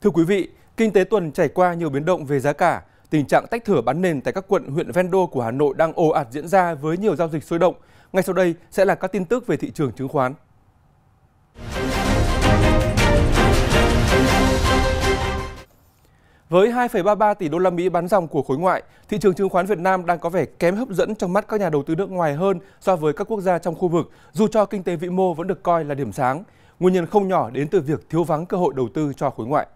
Thưa quý vị, kinh tế tuần trải qua nhiều biến động về giá cả. Tình trạng tách thửa bán nền tại các quận huyện ven đô của Hà Nội đang ồ ạt diễn ra với nhiều giao dịch sôi động. Ngay sau đây sẽ là các tin tức về thị trường chứng khoán. Với 2,33 tỷ đô la Mỹ bán dòng của khối ngoại, thị trường chứng khoán Việt Nam đang có vẻ kém hấp dẫn trong mắt các nhà đầu tư nước ngoài hơn so với các quốc gia trong khu vực, dù cho kinh tế vĩ mô vẫn được coi là điểm sáng. Nguyên nhân không nhỏ đến từ việc thiếu vắng cơ hội đầu tư cho khối ngoại.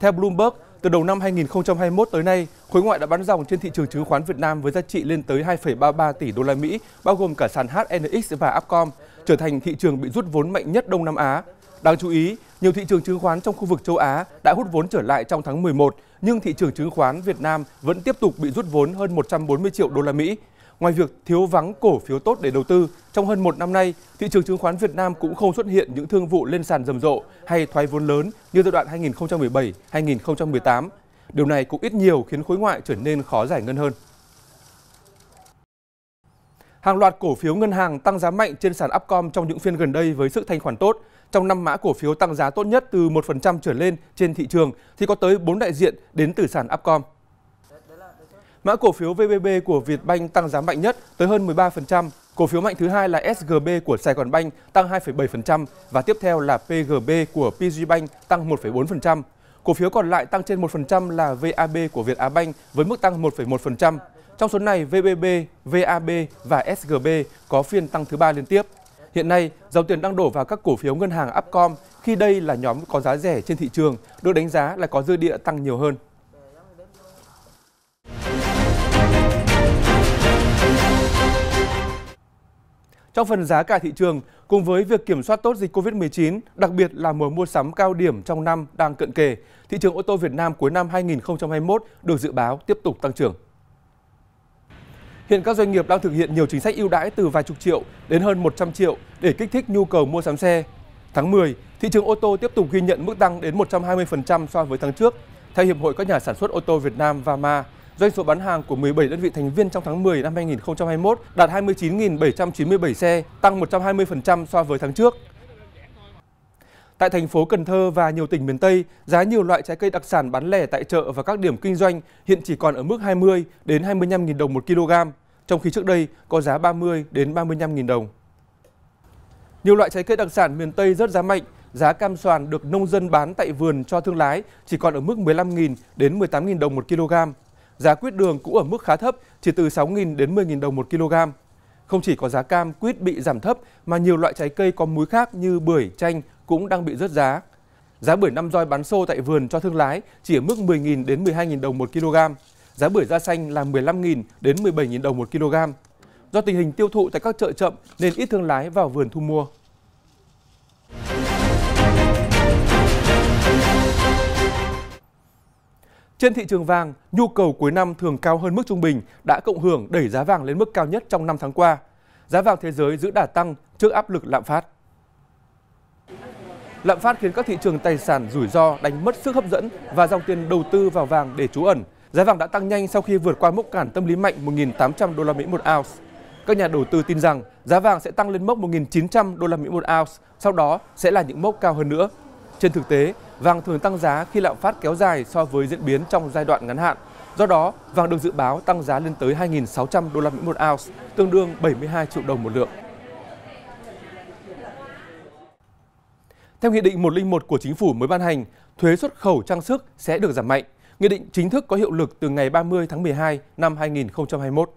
Theo Bloomberg, từ đầu năm 2021 tới nay, khối ngoại đã bán dòng trên thị trường chứng khoán Việt Nam với giá trị lên tới 2,33 tỷ đô la Mỹ, bao gồm cả sàn HNX và Upcom, trở thành thị trường bị rút vốn mạnh nhất Đông Nam Á. Đáng chú ý, nhiều thị trường chứng khoán trong khu vực châu Á đã hút vốn trở lại trong tháng 11, nhưng thị trường chứng khoán Việt Nam vẫn tiếp tục bị rút vốn hơn 140 triệu đô la Mỹ. Ngoài việc thiếu vắng cổ phiếu tốt để đầu tư, trong hơn một năm nay, thị trường chứng khoán Việt Nam cũng không xuất hiện những thương vụ lên sàn rầm rộ hay thoái vốn lớn như giai đoạn 2017-2018. Điều này cũng ít nhiều khiến khối ngoại trở nên khó giải ngân hơn. Hàng loạt cổ phiếu ngân hàng tăng giá mạnh trên sàn Upcom trong những phiên gần đây với sự thanh khoản tốt. Trong năm mã cổ phiếu tăng giá tốt nhất từ 1% trở lên trên thị trường thì có tới 4 đại diện đến từ sàn Upcom. Mã cổ phiếu VBB của Vietbank tăng giá mạnh nhất tới hơn 13%. Cổ phiếu mạnh thứ hai là SGB của Sài Gòn Bank tăng 2,7% và tiếp theo là PGB của PGBank tăng 1,4%. Cổ phiếu còn lại tăng trên 1% là VAB của Việt Á với mức tăng 1,1%. Trong số này, VBB, VAB và SGB có phiên tăng thứ ba liên tiếp. Hiện nay, dòng tiền đang đổ vào các cổ phiếu ngân hàng Upcom khi đây là nhóm có giá rẻ trên thị trường, được đánh giá là có dư địa tăng nhiều hơn. Trong phần giá cả thị trường, cùng với việc kiểm soát tốt dịch COVID-19, đặc biệt là mùa mua sắm cao điểm trong năm đang cận kề, thị trường ô tô Việt Nam cuối năm 2021 được dự báo tiếp tục tăng trưởng. Hiện các doanh nghiệp đang thực hiện nhiều chính sách ưu đãi từ vài chục triệu đến hơn 100 triệu để kích thích nhu cầu mua sắm xe. Tháng 10, thị trường ô tô tiếp tục ghi nhận mức tăng đến 120% so với tháng trước. Theo Hiệp hội các nhà sản xuất ô tô Việt Nam VAMA, doanh số bán hàng của 17 đơn vị thành viên trong tháng 10 năm 2021 đạt 29.797 xe, tăng 120% so với tháng trước. Tại thành phố Cần Thơ và nhiều tỉnh miền Tây, giá nhiều loại trái cây đặc sản bán lẻ tại chợ và các điểm kinh doanh hiện chỉ còn ở mức 20 đến 25.000 đồng một kg, trong khi trước đây có giá 30 đến 35.000 đồng. Nhiều loại trái cây đặc sản miền Tây rất giá mạnh, giá cam xoàn được nông dân bán tại vườn cho thương lái chỉ còn ở mức 15.000 đến 18.000 đồng một kg. Giá quýt đường cũng ở mức khá thấp, chỉ từ 6.000 đến 10.000 đồng một kg. Không chỉ có giá cam, quýt bị giảm thấp mà nhiều loại trái cây có múi khác như bưởi, chanh cũng đang bị rớt giá. Giá bưởi năm roi bán xô tại vườn cho thương lái chỉ ở mức 10.000 đến 12.000 đồng một kg. Giá bưởi da xanh là 15.000 đến 17.000 đồng một kg. Do tình hình tiêu thụ tại các chợ chậm nên ít thương lái vào vườn thu mua. Trên thị trường vàng, nhu cầu cuối năm thường cao hơn mức trung bình đã cộng hưởng đẩy giá vàng lên mức cao nhất trong năm tháng qua. Giá vàng thế giới giữ đà tăng trước áp lực lạm phát. Lạm phát khiến các thị trường tài sản rủi ro đánh mất sức hấp dẫn và dòng tiền đầu tư vào vàng để trú ẩn. Giá vàng đã tăng nhanh sau khi vượt qua mốc cản tâm lý mạnh 1.800 đô la Mỹ một ounce. Các nhà đầu tư tin rằng giá vàng sẽ tăng lên mốc 1.900 đô la Mỹ một ounce, sau đó sẽ là những mốc cao hơn nữa. Trên thực tế, vàng thường tăng giá khi lạm phát kéo dài so với diễn biến trong giai đoạn ngắn hạn. Do đó, vàng được dự báo tăng giá lên tới 2.600 đô la Mỹ một ounce, tương đương 72 triệu đồng một lượng. Theo Nghị định 101 của Chính phủ mới ban hành, thuế xuất khẩu trang sức sẽ được giảm mạnh. Nghị định chính thức có hiệu lực từ ngày 30 tháng 12 năm 2021.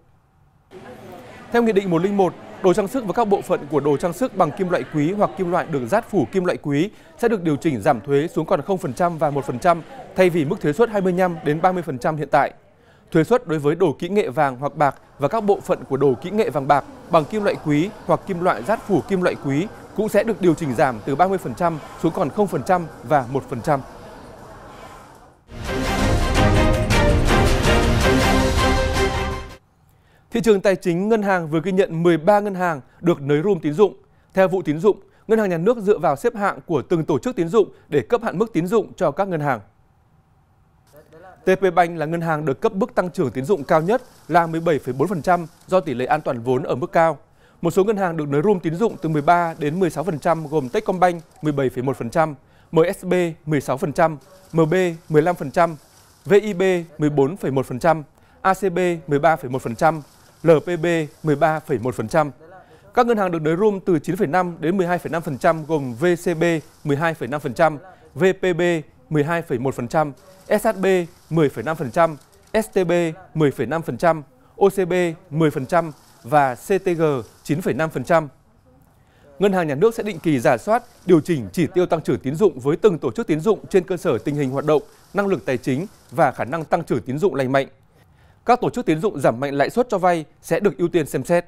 Theo Nghị định 101, đồ trang sức và các bộ phận của đồ trang sức bằng kim loại quý hoặc kim loại được rát phủ kim loại quý sẽ được điều chỉnh giảm thuế xuống còn 0% và 1% thay vì mức thuế suất 25 đến 30% hiện tại. Thuế suất đối với đồ kỹ nghệ vàng hoặc bạc và các bộ phận của đồ kỹ nghệ vàng bạc bằng kim loại quý hoặc kim loại rát phủ kim loại quý cũng sẽ được điều chỉnh giảm từ 30% xuống còn 0% và 1%. Thị trường tài chính ngân hàng vừa ghi nhận 13 ngân hàng được nới room tín dụng. Theo vụ tín dụng, ngân hàng nhà nước dựa vào xếp hạng của từng tổ chức tín dụng để cấp hạn mức tín dụng cho các ngân hàng. TP Bank là ngân hàng được cấp mức tăng trưởng tín dụng cao nhất là 17,4% do tỷ lệ an toàn vốn ở mức cao. Một số ngân hàng được nới room tín dụng từ 13 đến 16% gồm Techcombank 17,1%, MSB 16%, MB 15%, VIB 14,1%, ACB 13,1%, LPB 13,1%. Các ngân hàng được nới room từ 9,5 đến 12,5% gồm VCB 12,5%, VPB 12,1%, SHB 10,5%, STB 10,5%, OCB 10% và CTG 9,5%. Ngân hàng Nhà nước sẽ định kỳ giả soát, điều chỉnh chỉ tiêu tăng trưởng tín dụng với từng tổ chức tín dụng trên cơ sở tình hình hoạt động, năng lực tài chính và khả năng tăng trưởng tín dụng lành mạnh. Các tổ chức tiến dụng giảm mạnh lãi suất cho vay sẽ được ưu tiên xem xét.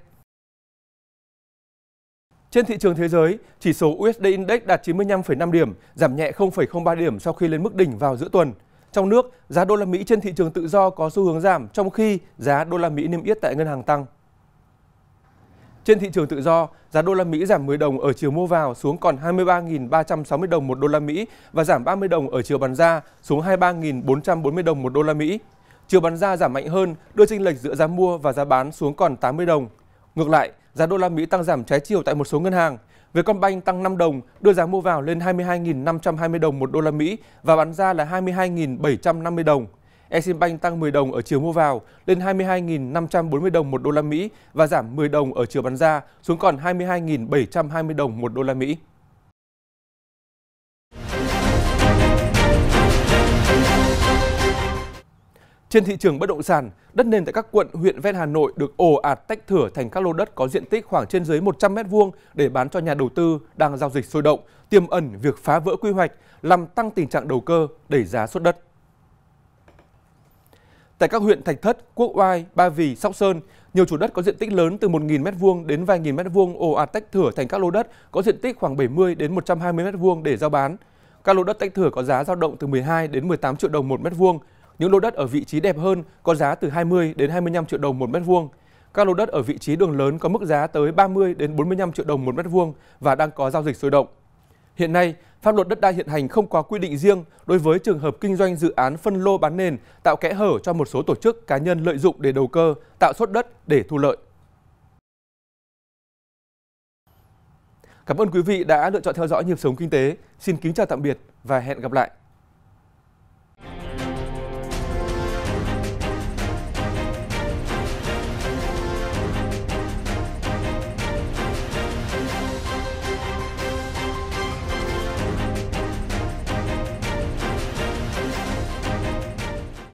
Trên thị trường thế giới, chỉ số USD Index đạt 95,5 điểm, giảm nhẹ 0,03 điểm sau khi lên mức đỉnh vào giữa tuần. Trong nước, giá đô la Mỹ trên thị trường tự do có xu hướng giảm trong khi giá đô la Mỹ niêm yết tại ngân hàng tăng. Trên thị trường tự do, giá đô la Mỹ giảm 10 đồng ở chiều mua vào xuống còn 23.360 đồng một đô la Mỹ và giảm 30 đồng ở chiều bán ra xuống 23.440 đồng một đô la Mỹ. Chiều bán ra giảm mạnh hơn, đưa chênh lệch giữa giá mua và giá bán xuống còn 80 đồng. Ngược lại, giá đô la Mỹ tăng giảm trái chiều tại một số ngân hàng. Vietcombank tăng 5 đồng, đưa giá mua vào lên 22.520 đồng một đô la Mỹ và bán ra là 22.750 đồng. Eximbank tăng 10 đồng ở chiều mua vào lên 22.540 đồng một đô la Mỹ và giảm 10 đồng ở chiều bán ra xuống còn 22.720 đồng một đô la Mỹ. Trên thị trường bất động sản, đất nền tại các quận, huyện ven Hà Nội được ồ ạt tách thửa thành các lô đất có diện tích khoảng trên dưới 100 m2 để bán cho nhà đầu tư đang giao dịch sôi động, tiềm ẩn việc phá vỡ quy hoạch, làm tăng tình trạng đầu cơ, đẩy giá xuất đất. Tại các huyện Thạch Thất, Quốc Oai, Ba Vì, Sóc Sơn, nhiều chủ đất có diện tích lớn từ 1.000 m2 đến vài nghìn m2 ồ ạt tách thửa thành các lô đất có diện tích khoảng 70 đến 120 m2 để giao bán. Các lô đất tách thửa có giá dao động từ 12 đến 18 triệu đồng một mét vuông. Những lô đất ở vị trí đẹp hơn có giá từ 20 đến 25 triệu đồng một mét vuông. Các lô đất ở vị trí đường lớn có mức giá tới 30 đến 45 triệu đồng một mét vuông và đang có giao dịch sôi động. Hiện nay, pháp luật đất đai hiện hành không có quy định riêng đối với trường hợp kinh doanh dự án phân lô bán nền, tạo kẽ hở cho một số tổ chức cá nhân lợi dụng để đầu cơ, tạo sốt đất để thu lợi. Cảm ơn quý vị đã lựa chọn theo dõi nhịp sống kinh tế. Xin kính chào tạm biệt và hẹn gặp lại.